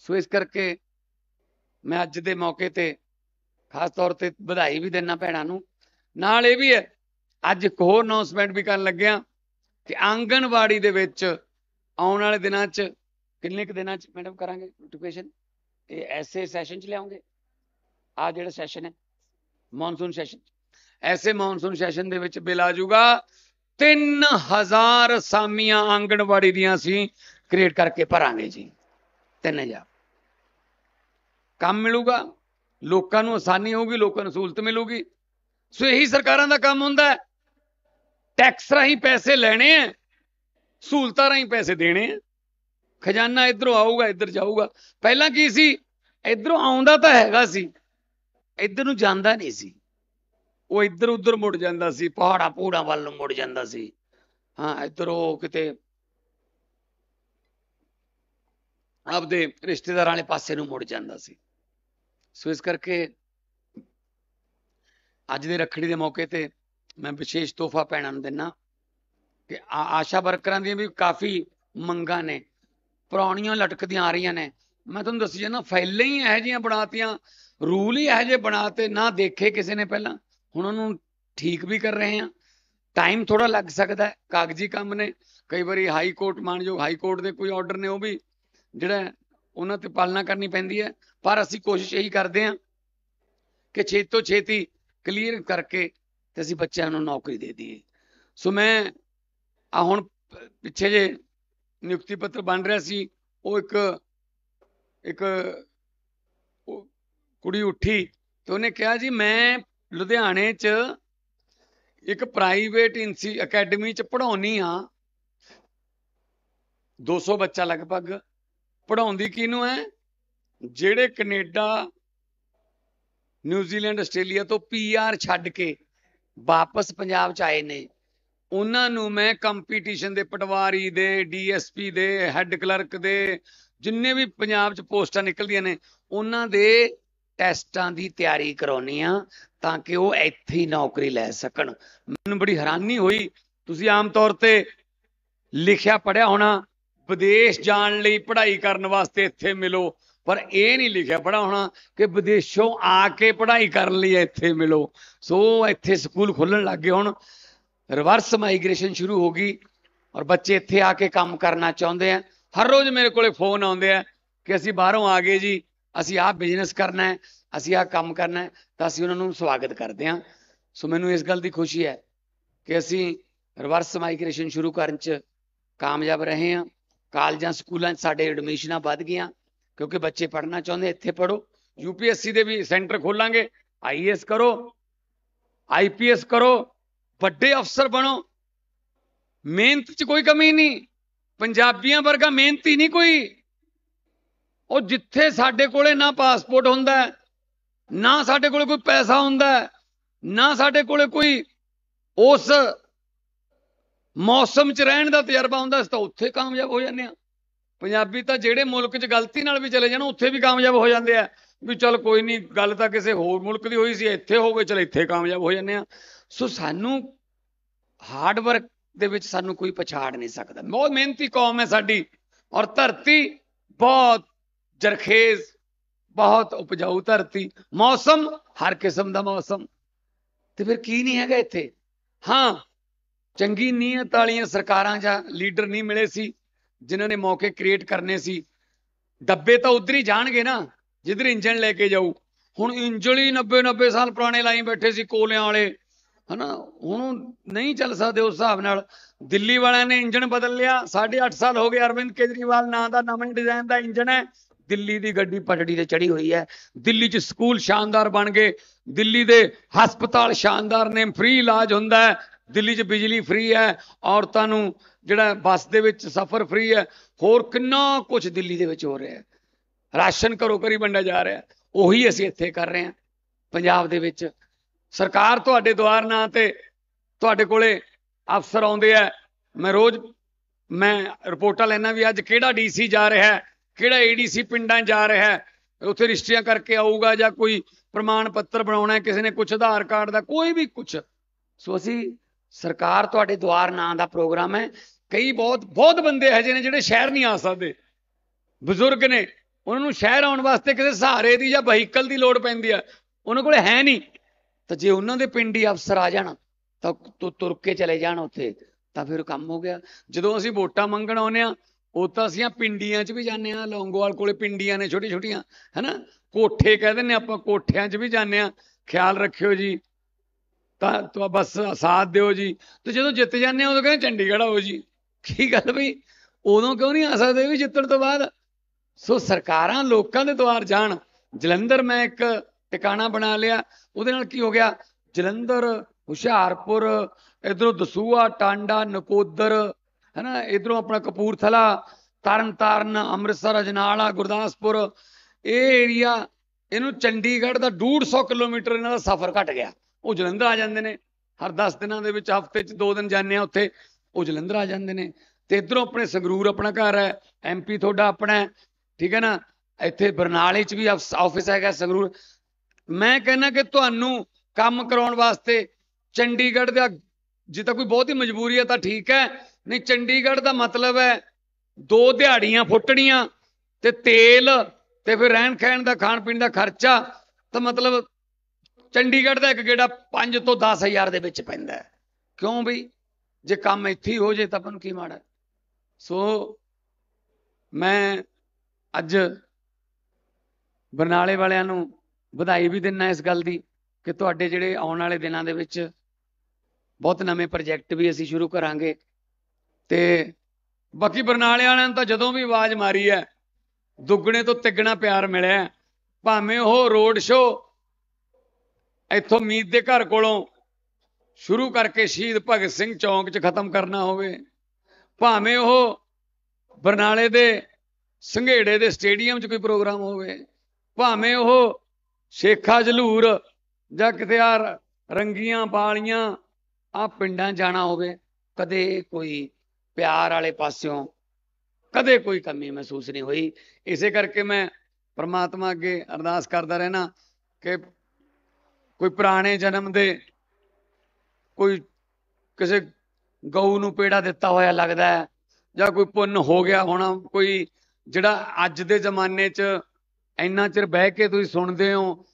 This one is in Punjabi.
ਸੋ ਇਸ ਕਰਕੇ ਮੈਂ ਅੱਜ ਦੇ ਮੌਕੇ ਤੇ ਖਾਸ ਤੌਰ ਤੇ ਵਧਾਈ ਵੀ ਦੇਣਾ ਭੈਣਾਂ ਨੂੰ। ਨਾਲ ਇਹ ਵੀ ਹੈ, ਅੱਜ ਇੱਕ ਹੋਰ ਅਨਾਉਂਸਮੈਂਟ ਵੀ ਕਰਨ ਲੱਗਿਆ ਕਿ ਆਂਗਣਵਾੜੀ ਦੇ ਵਿੱਚ ਆਉਣ ਵਾਲੇ ਦਿਨਾਂ 'ਚ ਕਿੰਨੇ ਕੁ ਦਿਨਾਂ 'ਚ ਮੈਡਮ ਕਰਾਂਗੇ ਨੋਟੀਫਿਕੇਸ਼ਨ ਇਹ ਐਸੇ ਸੈਸ਼ਨ 'ਚ ਲਿਆਉਂਗੇ। ਆ ਜਿਹੜਾ ਸੈਸ਼ਨ ਹੈ ਮੌਨਸੂਨ ਸੈਸ਼ਨ ਐਸੇ ਮੌਨਸੂਨ ਸੈਸ਼ਨ ਦੇ ਵਿੱਚ ਬਿੱਲ ਆ ਜਾਊਗਾ। 3000 ਸਾਮੀਆਂ ਆਂਗਣਵਾੜੀ ਦੀਆਂ ਅਸੀਂ ਕ੍ਰੀਏਟ ਕਰਕੇ ਭਰਾਂਗੇ ਜੀ। 3000 ਕੰਮ ਮਿਲੂਗਾ, ਲੋਕਾਂ ਨੂੰ ਆਸਾਨੀ ਹੋਊਗੀ, ਲੋਕਾਂ ਨੂੰ ਸਹੂਲਤ ਮਿਲੂਗੀ। ਸੋ ਇਹੀ ਸਰਕਾਰਾਂ ਦਾ ਕੰਮ ਹੁੰਦਾ ਹੈ। ਟੈਕਸ ਰਾਹੀਂ ਪੈਸੇ ਲੈਣੇ ਆ ਸਹੂਲਤਾਂ ਰਾਹੀਂ ਪੈਸੇ ਦੇਣੇ ਆ ਖਜ਼ਾਨਾ ਇਧਰੋਂ ਆਊਗਾ, ਇੱਧਰ ਜਾਊਗਾ। ਪਹਿਲਾਂ ਕੀ ਸੀ? ਇਧਰੋਂ ਆਉਂਦਾ ਤਾਂ ਹੈਗਾ ਸੀ, ਇੱਧਰ ਨੂੰ ਜਾਂਦਾ ਨਹੀਂ ਸੀ। ਉਹ ਇੱਧਰ ਉੱਧਰ ਮੁੜ ਜਾਂਦਾ ਸੀ, ਪਹਾੜਾ ਪੂੜਾ ਵੱਲ ਨੂੰ ਮੁੜ ਜਾਂਦਾ ਸੀ। ਹਾਂ, ਇੱਧਰ ਉਹ ਕਿਤੇ ਆਪਦੇ ਰਿਸ਼ਤੇਦਾਰਾਂ ਵਾਲੇ ਪਾਸੇ ਨੂੰ ਮੁੜ ਜਾਂਦਾ ਸੀ। ਸੋ ਇਸ ਕਰਕੇ ਅੱਜ ਦੇ ਰੱਖੜੀ ਦੇ ਮੌਕੇ ਤੇ ਮੈਂ ਵਿਸ਼ੇਸ਼ ਤੋਹਫਾ ਭੈਣਾਂ ਨੂੰ ਦਿੰਨਾ ਕਿ ਆਸ਼ਾ ਵਰਕਰਾਂ ਦੀਆਂ ਵੀ ਕਾਫੀ ਮੰਗਾਂ ਨੇ ਪੁਰਾਣੀਆਂ ਲਟਕਦੀਆਂ ਆ ਰਹੀਆਂ ਨੇ। ਮੈਂ ਤੁਹਾਨੂੰ ਦੱਸੀ ਜਾਂਦਾ, ਫਾਈਲਾਂ ਹੀ ਇਹੋ ਜਿਹੀਆਂ ਬਣਾਤੀਆਂ, ਰੂਲ ਹੀ ਇਹੋ ਜਿਹੇ ਬਣਾਤੇ, ਨਾ ਦੇਖੇ ਕਿਸੇ ਨੇ ਪਹਿਲਾਂ। ਹੁਣ ਉਹਨੂੰ ਠੀਕ ਵੀ ਕਰ ਰਹੇ ਆ ਟਾਈਮ ਥੋੜਾ ਲੱਗ ਸਕਦਾ ਹੈ, ਕਾਗਜ਼ੀ ਕੰਮ ਨੇ। ਕਈ ਵਾਰੀ ਹਾਈ ਕੋਰਟ, ਮਾਨਯੋਗ ਹਾਈ ਕੋਰਟ ਦੇ ਕੋਈ ਆਰਡਰ ਨੇ, ਉਹ ਵੀ ਜਿਹੜਾ ਉਹਨਾਂ ਤੇ ਪਾਲਣਾ ਕਰਨੀ ਪੈਂਦੀ ਹੈ। ਪਰ ਅਸੀਂ ਕੋਸ਼ਿਸ਼ ਇਹੀ ਕਰਦੇ ਹਾਂ ਕਿ ਛੇਤੀ ਤੋਂ ਛੇਤੀ ਕਲੀਅਰ ਕਰਕੇ ਤੇ ਅਸੀਂ ਬੱਚਿਆਂ ਨੂੰ ਨੌਕਰੀ ਦੇ ਦਈਏ। ਸੋ ਮੈਂ ਆ ਹੁਣ ਪਿੱਛੇ ਜੇ ਨਿਯੁਕਤੀ ਪੱਤਰ ਬਣ ਰਿਹਾ ਸੀ, ਉਹ ਇੱਕ ਇੱਕ ਕੁੜੀ ਉੱਠੀ ਤੇ ਉਹਨੇ ਕਿਹਾ, ਜੀ ਮੈਂ ਲੁਧਿਆਣੇ 'ਚ ਇੱਕ ਪ੍ਰਾਈਵੇਟ ਇੰਸੀ ਅਕੈਡਮੀ 'ਚ ਪੜਾਉਣੀ ਆ 200 ਬੱਚਾ ਲਗਭਗ ਪੜਾਉਂਦੀ ਕਿਹਨੂੰ ਹੈ? ਜਿਹੜੇ ਕੈਨੇਡਾ ਨਿਊਜ਼ੀਲੈਂਡ ਆਸਟ੍ਰੇਲੀਆ ਤੋਂ ਪੀਆਰ ਛੱਡ ਕੇ ਵਾਪਸ ਪੰਜਾਬ ਚ ਆਏ ਨੇ। ਉਹਨਾਂ ਨੂੰ ਮੈਂ ਕੰਪੀਟੀਸ਼ਨ ਦੇ ਪਟਵਾਰੀ ਦੇ ਡੀਐਸਪੀ ਦੇ ਹੈੱਡ ਕਲਰਕ ਦੇ, ਜਿੰਨੇ ਵੀ ਪੰਜਾਬ ਚ ਪੋਸਟਾਂ ਨਿਕਲਦੀਆਂ ਨੇ, ਉਹਨਾਂ ਦੇ ਟੈਸਟਾਂ ਦੀ ਤਿਆਰੀ ਕਰਾਉਣੀ ਆ ਤਾਂ ਕਿ ਉਹ ਇੱਥੇ ਹੀ ਨੌਕਰੀ ਲੈ ਸਕਣ। ਮੈਨੂੰ ਬੜੀ ਹੈਰਾਨੀ ਹੋਈ। ਤੁਸੀਂ ਆਮ ਤੌਰ ਤੇ ਲਿਖਿਆ ਪੜਿਆ ਹੋਣਾ ਵਿਦੇਸ਼ ਜਾਣ ਲਈ ਪੜ੍ਹਾਈ ਕਰਨ ਵਾਸਤੇ ਇੱਥੇ ਮਿਲੋ। ਪਰ ਇਹ ਨਹੀਂ ਲਿਖਿਆ ਪੜਾ ਹੋਣਾ ਕਿ ਵਿਦੇਸ਼ੋਂ ਆ ਕੇ ਪੜ੍ਹਾਈ ਕਰਨ ਲਈ ਇੱਥੇ ਮਿਲੋ। ਸੋ ਇੱਥੇ ਸਕੂਲ ਖੁੱਲਣ ਲੱਗ ਗਏ ਹੁਣ। ਰਿਵਰਸ ਮਾਈਗ੍ਰੇਸ਼ਨ ਸ਼ੁਰੂ ਹੋ ਗਈ ਔਰ ਬੱਚੇ ਇੱਥੇ ਆ ਕੇ ਕੰਮ ਕਰਨਾ ਚਾਹੁੰਦੇ ਆ। ਹਰ ਰੋਜ਼ ਮੇਰੇ ਕੋਲੇ ਫੋਨ ਆਉਂਦੇ ਆ ਕਿ ਅਸੀਂ ਬਾਹਰੋਂ ਆ ਗਏ ਜੀ, ਅਸੀਂ ਆਹ ਬਿਜ਼ਨਸ ਕਰਨਾ ਹੈ, ਅਸੀਂ ਆਹ ਕੰਮ ਕਰਨਾ ਹੈ, ਤਾਂ ਅਸੀਂ ਉਹਨਾਂ ਨੂੰ ਸਵਾਗਤ ਕਰਦੇ ਹਾਂ। ਸੋ ਮੈਨੂੰ ਇਸ ਗੱਲ ਦੀ ਖੁਸ਼ੀ ਹੈ ਕਿ ਅਸੀਂ ਰਿਵਰਸ ਮਾਈਗ੍ਰੇਸ਼ਨ ਸ਼ੁਰੂ ਕਰਨ 'ਚ ਕਾਮਯਾਬ ਰਹੇ ਹਾਂ। ਕਾਲਜਾਂ, ਸਕੂਲਾਂ 'ਚ ਸਾਡੇ ਐਡਮਿਸ਼ਨਾਂ ਵੱਧ ਗਈਆਂ, ਕਿਉਂਕਿ ਬੱਚੇ ਪੜ੍ਹਨਾ ਚਾਹੁੰਦੇ, ਇੱਥੇ ਪੜੋ ਯੂਪੀਐਸਸੀ ਦੇ ਵੀ ਸੈਂਟਰ ਖੋਲਾਂਗੇ ਆਈਐਸ ਕਰੋ ਆਈਪੀਐਸ ਕਰੋ, ਵੱਡੇ ਅਫਸਰ ਬਣੋ। ਮਿਹਨਤ 'ਚ ਕੋਈ ਕਮੀ ਨਹੀਂ, ਪੰਜਾਬੀਆਂ ਵਰਗਾ ਮਿਹਨਤੀ ਨਹੀਂ ਕੋਈ। ਉਹ ਜਿੱਥੇ ਸਾਡੇ ਕੋਲੇ ਨਾ ਪਾਸਪੋਰਟ ਹੁੰਦਾ, ਨਾ ਸਾਡੇ ਕੋਲੇ ਕੋਈ ਪੈਸਾ ਹੁੰਦਾ, ਨਾ ਸਾਡੇ ਕੋਲੇ ਕੋਈ ਉਸ ਮੌਸਮ 'ਚ ਰਹਿਣ ਦਾ ਤਜਰਬਾ ਹੁੰਦਾ ਤਾਂ ਉੱਥੇ ਕਾਮਯਾਬ ਹੋ ਜਾਂਦੇ ਆ ਪੰਜਾਬੀ ਤਾਂ ਜਿਹੜੇ ਮੁਲਕ 'ਚ ਗਲਤੀ ਨਾਲ ਵੀ ਚਲੇ ਜਾਣ, ਉੱਥੇ ਵੀ ਕਾਮਯਾਬ ਹੋ ਜਾਂਦੇ ਆ। ਵੀ ਚਲ ਕੋਈ ਨਹੀਂ ਗੱਲ ਤਾਂ ਕਿਸੇ ਹੋਰ ਮੁਲਕ ਦੀ ਹੋਈ ਸੀ, ਇੱਥੇ ਹੋ ਗਏ, ਚਲ ਇੱਥੇ ਕਾਮਯਾਬ ਹੋ ਜਾਂਦੇ ਆ ਸੋ ਸਾਨੂੰ ਹਾਰਡ ਵਰਕ ਦੇ ਵਿੱਚ ਸਾਨੂੰ ਕੋਈ ਪਛਾੜ ਨਹੀਂ ਸਕਦਾ। ਬਹੁਤ ਮਿਹਨਤੀ ਕੌਮ ਹੈ ਸਾਡੀ, ਔਰ ਧਰਤੀ ਬਹੁਤ ਜਰਖੇਜ਼, ਬਹੁਤ ਉਪਜਾਊ ਧਰਤੀ। ਮੌਸਮ, ਹਰ ਕਿਸਮ ਦਾ ਮੌਸਮ। ਤੇ ਫਿਰ ਕੀ ਨਹੀਂ ਹੈਗਾ ਇੱਥੇ? ਹਾਂ ਚੰਗੀ ਨੀਅਤ ਵਾਲੀਆਂ ਸਰਕਾਰਾਂ ਜਾਂ ਲੀਡਰ ਨਹੀਂ ਮਿਲੇ ਸੀ, ਜਿਨ੍ਹਾਂ ਨੇ ਮੌਕੇ ਕ੍ਰੀਏਟ ਕਰਨੇ ਸੀ। ਡੱਬੇ ਤਾਂ ਉਧਰ ਹੀ ਜਾਣਗੇ ਨਾ, ਜਿੱਧਰ ਇੰਜਣ ਲੈ ਕੇ ਜਾਊ। ਹੁਣ ਇੰਜਣ 90 90 ਸਾਲ ਪੁਰਾਣੇ ਲਾਈ ਬੈਠੇ ਸੀ ਕੋਲਿਆਂ ਵਾਲੇ। ਹਨਾ, ਹੁਣ ਨਹੀਂ ਚੱਲ ਸਕਦੇ ਉਸ ਹਿਸਾਬ ਨਾਲ। ਦਿੱਲੀ ਵਾਲਿਆਂ ਨੇ ਇੰਜਣ ਬਦਲ ਲਿਆ। 8.5 ਸਾਲ ਹੋ ਗਏ ਅਰਵਿੰਦ ਕੇਜਰੀਵਾਲ ਨਾਂ ਦਾ ਨਵੇਂ ਡਿਜ਼ਾਈਨ ਦਾ ਇੰਜਣ ਹੈ। ਦਿੱਲੀ ਦੀ ਗੱਡੀ ਪਟੜੀ ਤੇ ਚੜੀ ਹੋਈ ਹੈ। ਦਿੱਲੀ 'ਚ ਸਕੂਲ ਸ਼ਾਨਦਾਰ ਬਣ ਗਏ। ਦਿੱਲੀ ਦੇ ਹਸਪਤਾਲ ਸ਼ਾਨਦਾਰ ਨੇ, ਫ੍ਰੀ ਇਲਾਜ ਹੁੰਦਾ ਹੈ। ਦਿੱਲੀ 'ਚ ਬਿਜਲੀ ਫ੍ਰੀ ਹੈ, ਔਰਤਾਂ ਨੂੰ ਜਿਹੜਾ ਬੱਸ ਦੇ ਵਿੱਚ ਸਫ਼ਰ ਫ੍ਰੀ ਹੈ, ਹੋਰ ਕਿੰਨਾ ਕੁਝ ਦਿੱਲੀ ਦੇ ਵਿੱਚ ਹੋ ਰਿਹਾ ਹੈ। ਰਾਸ਼ਨ ਘਰੋ ਘਰੀ ਵੰਡਿਆ ਜਾ ਰਿਹਾ ਉਹੀ ਅਸੀਂ ਇੱਥੇ ਕਰ ਰਹੇ ਹਾਂ, ਪੰਜਾਬ ਦੇ ਵਿੱਚ। ਸਰਕਾਰ ਤੁਹਾਡੇ ਦੁਆਰ ਨਾਂ ਤੇ ਤੁਹਾਡੇ ਕੋਲੇ ਅਫਸਰ ਆਉਂਦੇ ਆ। ਮੈਂ ਰੋਜ਼ ਮੈਂ ਰਿਪੋਰਟਾਂ ਲੈਣਾ ਵੀ ਅੱਜ ਕਿਹੜਾ ਡੀਸੀ ਜਾ ਰਿਹਾ ਹੈ, ਕਿਹੜਾ ਏਡੀਸੀ ਪਿੰਡਾਂ ਜਾ ਰਿਹਾ ਉੱਥੇ ਰਿਸ਼ਤੀਆਂ ਕਰਕੇ ਆਊਗਾ ਜਾਂ ਕੋਈ ਪ੍ਰਮਾਣ ਪੱਤਰ ਬਣਾਉਣਾ ਕਿਸੇ ਨੇ ਕੁਝ ਆਧਾਰ ਕਾਰਡ ਦਾ, ਕੋਈ ਵੀ ਕੁਝ ਸੋ ਅਸੀਂ ਸਰਕਾਰ ਤੁਹਾਡੇ ਦੁਆਰ ਨਾਂ ਦਾ ਪ੍ਰੋਗਰਾਮ ਹੈ। ਕਈ ਬਹੁਤ ਬਹੁਤ ਬੰਦੇ ਹੈ ਜਿਹਨੇ ਜਿਹੜੇ ਸ਼ਹਿਰ ਨਹੀਂ ਆ ਸਕਦੇ। ਬਜ਼ੁਰਗ ਨੇ, ਉਹਨਾਂ ਨੂੰ ਸ਼ਹਿਰ ਆਉਣ ਵਾਸਤੇ ਕਿਸੇ ਸਹਾਰੇ ਦੀ ਜਾਂ ਵਹੀਕਲ ਦੀ ਲੋੜ ਪੈਂਦੀ ਆ। ਉਹਨਾਂ ਕੋਲੇ ਹੈ ਨਹੀਂ। ਤਾਂ ਜੇ ਉਹਨਾਂ ਦੇ ਪਿੰਡ ਹੀ ਅਫਸਰ ਆ ਜਾਣ, ਤਾਂ ਤੁ- ਤੁਰ ਕੇ ਚਲੇ ਜਾਣ ਉੱਥੇ, ਤਾਂ ਫਿਰ ਕੰਮ ਹੋ ਗਿਆ। ਜਦੋਂ ਅਸੀਂ ਵੋਟਾਂ ਮੰਗਣ ਆਉਂਦੇ ਆ ਉਹ ਤਾਂ ਅਸੀਂ ਆਹ ਪਿੰਡੀਆਂ 'ਚ ਵੀ ਜਾਂਦੇ ਆ ਲੌਂਗੋਵਾਲ ਕੋਲੇ ਪਿੰਡੀਆਂ ਨੇ ਛੋਟੀ ਛੋਟੀਆਂ ਹੈਨਾ? ਕੋਠੇ ਕਹਿ ਦਿੰਦੇ ਆਪਾਂ, ਕੋਠਿਆਂ 'ਚ ਵੀ ਜਾਂਦੇ ਆ ਖਿਆਲ ਰੱਖਿਓ ਜੀ। ਤਾਂ ਤੋ ਬਸ ਸਾਥ ਦਿਓ ਜੀ। ਤੇ ਜਦੋਂ ਜਿੱਤ ਜਾਂਦੇ ਆ ਉਦੋਂ ਕਹਿੰਦੇ ਚੰਡੀਗੜ੍ਹ ਆਓ ਜੀ। ਕੀ ਗੱਲ ਬਈ? ਉਦੋਂ ਕਿਉਂ ਨਹੀਂ ਆ ਸਕਦੇ ਵੀ ਜਿੱਤਣ ਤੋਂ ਬਾਅਦ? ਸੋ ਸਰਕਾਰਾਂ ਲੋਕਾਂ ਦੇ ਦੁਆਰ ਜਾਣ। ਜਲੰਧਰ ਮੈਂ ਇੱਕ ਟਿਕਾਣਾ ਬਣਾ ਲਿਆ। ਉਹਦੇ ਨਾਲ ਕੀ ਹੋ ਗਿਆ? ਜਲੰਧਰ, ਹੁਸ਼ਿਆਰਪੁਰ, ਇਧਰੋਂ ਦਸੂਆ ਟਾਂਡਾ, ਨਕੋਦਰ, ਹੈਨਾ, ਇਧਰੋਂ ਆਪਣਾ ਕਪੂਰਥਲਾ, ਤਰਨਤਾਰਨ, ਅੰਮ੍ਰਿਤਸਰ, ਅਜਨਾਲਾ, ਗੁਰਦਾਸਪੁਰ। ਇਹ ਏਰੀਆ ਇਹਨੂੰ ਚੰਡੀਗੜ੍ਹ ਦਾ 150 ਕਿਲੋਮੀਟਰ ਇਹਨਾਂ ਦਾ ਸਫ਼ਰ ਘਟ ਗਿਆ। ਉਹ ਜਲੰਧਰ ਆ ਜਾਂਦੇ ਨੇ। ਹਰ 10 ਦਿਨਾਂ ਦੇ ਵਿੱਚ ਹਫ਼ਤੇ 'ਚ 2 ਦਿਨ ਜਾਂਦੇ ਆ ਉੱਥੇ, ਉਹ ਜਲੰਧਰ ਆ ਜਾਂਦੇ ਨੇ। ਤੇ ਇਧਰੋਂ ਆਪਣੇ ਸੰਗਰੂਰ ਆਪਣਾ ਘਰ ਹੈ ਐਮਪੀ ਤੁਹਾਡਾ ਆਪਣਾ ਠੀਕ ਹੈ ਨਾ? ਇੱਥੇ ਬਰਨਾਲੇ 'ਚ ਵੀ ਆਫਿਸ ਹੈਗਾ ਸੰਗਰੂਰ। ਮੈਂ ਕਹਿੰਦਾ ਕਿ ਤੁਹਾਨੂੰ ਕੰਮ ਕਰਾਉਣ ਵਾਸਤੇ ਚੰਡੀਗੜ੍ਹ ਦਾ, ਜੇ ਤਾਂ ਕੋਈ ਹੀ ਮਜਬੂਰੀ ਹੈ ਤਾਂ ਠੀਕ ਹੈ, ਨਹੀਂ ਚੰਡੀਗੜ੍ਹ ਦਾ ਮਤਲਬ ਹੈ ਦੋ ਦਿਹਾੜੀਆਂ ਫੁੱਟਣੀਆਂ ਤੇ ਤੇਲ ਤੇ ਫਿਰ ਰਹਿਣ ਖਹਿਣ ਦਾ ਖਾਣ ਪੀਣ ਦਾ ਖਰਚਾ ਤਾਂ ਮਤਲਬ ਚੰਡੀਗੜ੍ਹ ਦਾ ਇੱਕ ਗੇੜਾ 5 ਤੋਂ 10000 ਦੇ ਵਿੱਚ ਪੈਂਦਾ ਕਿਉਂ ਬਈ? ਜੇ ਕੰਮ ਇੱਥੇ ਹੀ ਹੋ ਜੇ ਤਾਂ ਆਪਾਂ ਨੂੰ ਕੀ ਮਾੜਾ ਸੋ ਮੈਂ ਅੱਜ ਬਰਨਾਲੇ ਵਾਲਿਆਂ ਨੂੰ ਵਧਾਈ ਵੀ ਦਿੰਨਾ ਇਸ ਗੱਲ ਦੀ ਕਿ ਤੁਹਾਡੇ ਜਿਹੜੇ ਆਉਣ ਵਾਲੇ ਦਿਨਾਂ ਦੇ ਵਿੱਚ ਬਹੁਤ ਨਵੇਂ ਪ੍ਰੋਜੈਕਟ ਵੀ ਅਸੀਂ ਸ਼ੁਰੂ ਕਰਾਂਗੇ। ਤੇ ਬਾਕੀ ਬਰਨਾਲੇ ਵਾਲਿਆਂ ਨੂੰ ਤਾਂ ਜਦੋਂ ਵੀ ਆਵਾਜ਼ ਮਾਰੀ ਹੈ, ਦੁੱਗਣੇ ਤੋਂ ਤਿੱਗਣਾ ਪਿਆਰ ਮਿਲਿਆ ਭਾਵੇਂ ਉਹ ਰੋਡ ਸ਼ੋਅ ਇੱਥੋਂ ਮੀਤ ਦੇ ਘਰ ਕੋਲੋਂ ਸ਼ੁਰੂ ਕਰਕੇ ਸ਼ਹੀਦ ਭਗਤ ਸਿੰਘ ਚੌਂਕ 'ਚ ਖਤਮ ਕਰਨਾ ਹੋਵੇ, ਭਾਵੇਂ ਉਹ ਬਰਨਾਲੇ ਦੇ ਸੰਘੇੜੇ ਦੇ ਸਟੇਡੀਅਮ 'ਚ ਕੋਈ ਪ੍ਰੋਗਰਾਮ ਹੋਵੇ, ਭਾਵੇਂ ਉਹ ਸ਼ੇਖਾ ਜਲੂਰ ਜਾਂ ਕਿਤੇ ਆ ਰੰਗੀਆਂ ਬਾਲੀਆਂ ਆ ਪਿੰਡਾਂ ਜਾਣਾ ਹੋਵੇ, ਕਦੇ ਕੋਈ ਪਿਆਰ ਵਾਲੇ ਪਾਸਿਓਂ ਕਦੇ ਕੋਈ ਕਮੀ ਮਹਿਸੂਸ ਨਹੀਂ ਹੋਈ। ਇਸੇ ਕਰਕੇ ਮੈਂ ਪਰਮਾਤਮਾ ਅੱਗੇ ਅਰਦਾਸ ਕਰਦਾ ਰਹਿਣਾ ਕਿ ਕੋਈ ਪੁਰਾਣੇ ਜਨਮ ਦੇ ਕੋਈ ਕਿਸੇ ਗਊ ਨੂੰ ਪੇੜਾ ਦਿੱਤਾ ਹੋਇਆ ਲੱਗਦਾ ਹੈ, ਜਾਂ ਕੋਈ ਪੁੰਨ ਹੋ ਗਿਆ ਹੋਣਾ, ਕੋਈ ਜਿਹੜਾ ਅੱਜ ਦੇ ਜ਼ਮਾਨੇ 'ਚ ਇੰਨਾ ਚਿਰ ਬਹਿ ਕੇ ਤੁਸੀਂ ਸੁਣਦੇ ਹੋ